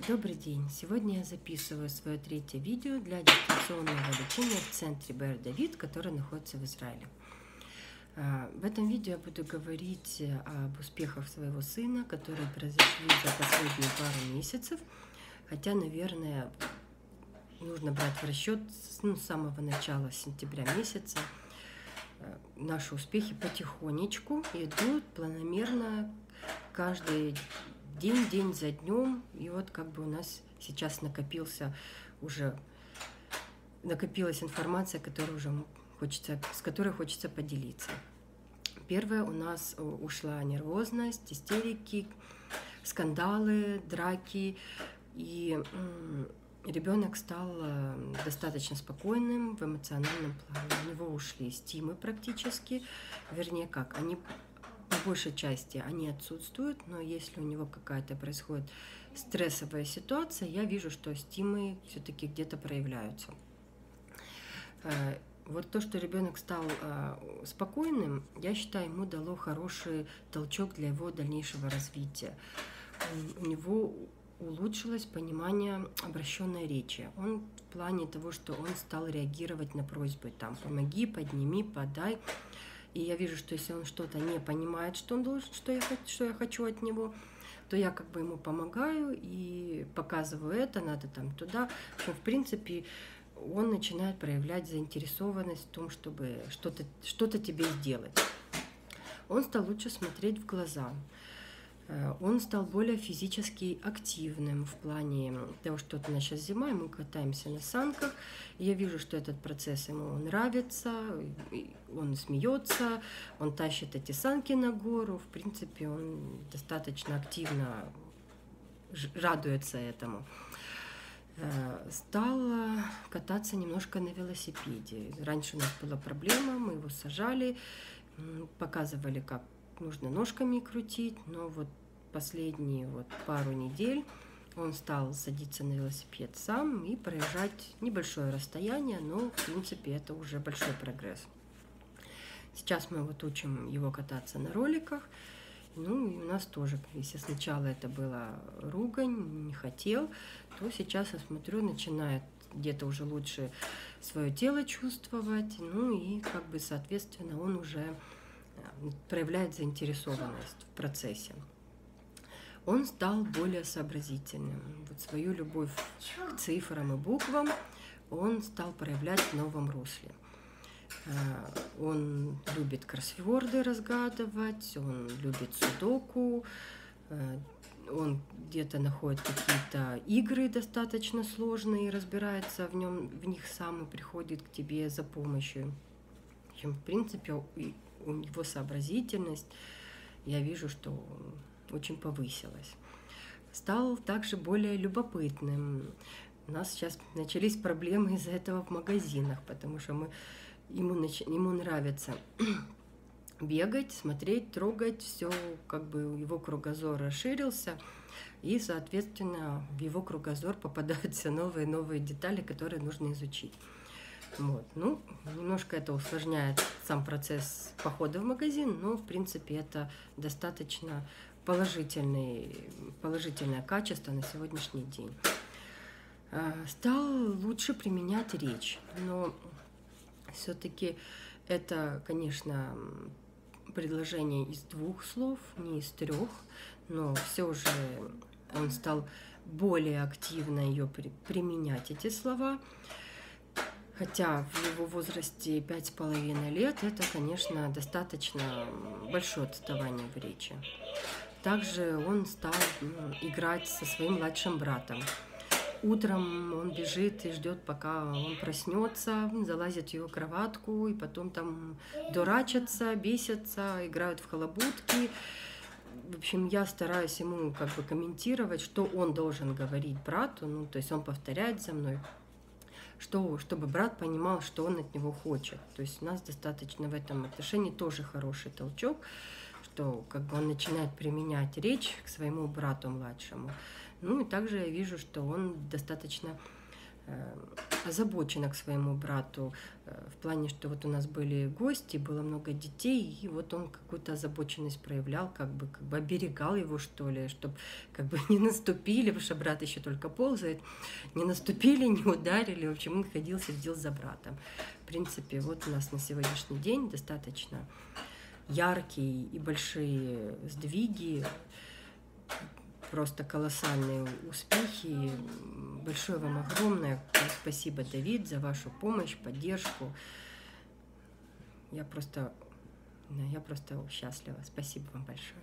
Добрый день! Сегодня я записываю свое третье видео для дистанционного обучения в центре Бэр Давид, который находится в Израиле. А, в этом видео я буду говорить об успехах своего сына, которые произошли за последние пару месяцев, хотя, наверное, нужно брать в расчет ну, с самого начала сентября месяца. А, наши успехи потихонечку идут планомерно каждый день, день за днем. И вот как бы у нас сейчас накопился уже, накопилась информация, которая уже хочется, с которой хочется поделиться. Первое у нас ушла нервозность, истерики, скандалы, драки. И ребенок стал э, достаточно спокойным в эмоциональном плане. У него ушли стимы практически, вернее как, они по большей части они отсутствуют, но если у него какая-то происходит стрессовая ситуация, я вижу, что стимы все-таки где-то проявляются. Э, вот то, что ребенок стал э, спокойным, я считаю, ему дало хороший толчок для его дальнейшего развития. У него улучшилось понимание обращенной речи. Он в плане того, что он стал реагировать на просьбы, там, помоги, подними, подай и я вижу, что если он что-то не понимает, что он должен, что я, что я хочу от него, то я как бы ему помогаю и показываю это, надо там туда. Но в принципе он начинает проявлять заинтересованность в том, чтобы что-то что тебе сделать. Он стал лучше смотреть в глаза. Э, он стал более физически активным в плане того, что вот у нас сейчас зима, и мы катаемся на санках. Я вижу, что этот процесс ему нравится, он смеется, он тащит эти санки на гору. В принципе, он достаточно активно радуется этому. Э, стал кататься немножко на велосипеде. Раньше у нас была проблема, мы его сажали, показывали, как нужно ножками крутить, но вот последние вот пару недель он стал садиться на велосипед сам и проезжать небольшое расстояние, но в принципе это уже большой прогресс. Сейчас мы вот учим его кататься на роликах. Ну и у нас тоже, если сначала это было ругань, не хотел, то сейчас я смотрю, начинает где-то уже лучше свое тело чувствовать, ну и как бы соответственно он уже проявляет заинтересованность в процессе. Он стал более сообразительным. Вот свою любовь к цифрам и буквам он стал проявлять в новом русле. А, он любит кроссворды разгадывать, он любит судоку, а, он где-то находит какие-то игры достаточно сложные, разбирается в, нем, в них сам и приходит к тебе за помощью. В принципе, у него сообразительность, я вижу, что очень повысилась. Стал также более любопытным. У нас сейчас начались проблемы из-за этого в магазинах, потому что мы, ему, нач... ему нравится бегать, смотреть, трогать, все как бы его кругозор расширился, и, соответственно, в его кругозор попадаются новые новые детали, которые нужно изучить. Вот. Ну, немножко это усложняет сам процесс похода в магазин, но, в принципе, это достаточно положительный, положительное качество на сегодняшний день. А, стал лучше применять речь, но все-таки это, конечно, предложение из двух слов, не из трех, но все же он стал более активно ее применять, эти слова. Хотя в его возрасте пять с половиной лет это, конечно, достаточно большое отставание в речи. Также он стал играть со своим младшим братом. Утром он бежит и ждет, пока он проснется, залазит в его кроватку, и потом там дурачатся, бесятся, играют в холобутки. В общем, я стараюсь ему как бы комментировать, что он должен говорить брату, ну, то есть он повторяет за мной, что, чтобы брат понимал, что он от него хочет. То есть у нас достаточно в этом отношении тоже хороший толчок, что как бы он начинает применять речь к своему брату младшему. Ну и также я вижу, что он достаточно озабочена к своему брату э, в плане, что вот у нас были гости, было много детей, и вот он какую-то озабоченность проявлял, как бы, как бы оберегал его, что ли, чтобы как бы не наступили, потому что брат еще только ползает, не наступили, не ударили, в общем, он ходил, следил за братом. В принципе, вот у нас на сегодняшний день достаточно яркие и большие сдвиги, просто колоссальные успехи. Большое вам огромное спасибо, Давид, за вашу помощь, поддержку. Я просто, я просто счастлива. Спасибо вам большое.